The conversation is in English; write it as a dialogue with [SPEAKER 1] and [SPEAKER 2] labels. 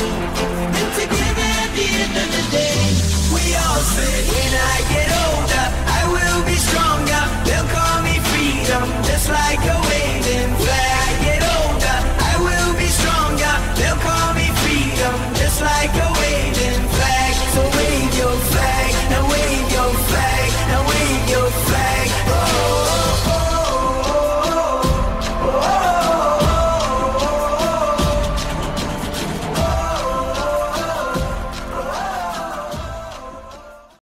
[SPEAKER 1] Beautiful